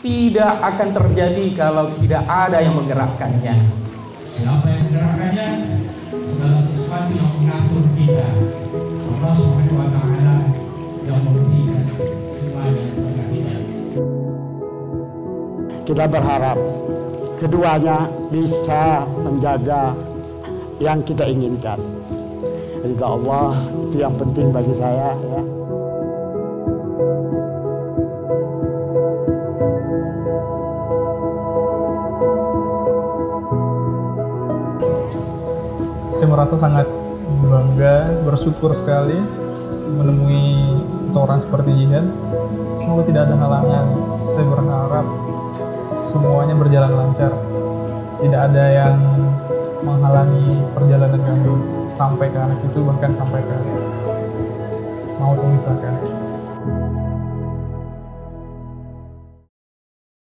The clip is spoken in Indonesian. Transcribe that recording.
tidak akan terjadi kalau tidak ada yang menggerakkannya. Siapa yang menggerakkannya? Segala sesuatu yang mengatur kita. Allah Subhanahu wa taala yang memberikan semuanya kepada kita. Kita berharap keduanya bisa menjaga yang kita inginkan. Ridha Allah itu yang penting bagi saya ya. Saya merasa sangat bangga, bersyukur sekali menemui seseorang seperti Jihan. Semoga tidak ada halangan. Saya berharap semuanya berjalan lancar. Tidak ada yang menghalangi perjalanan kami sampai ke anak itu bahkan sampai ke maut memisahkan.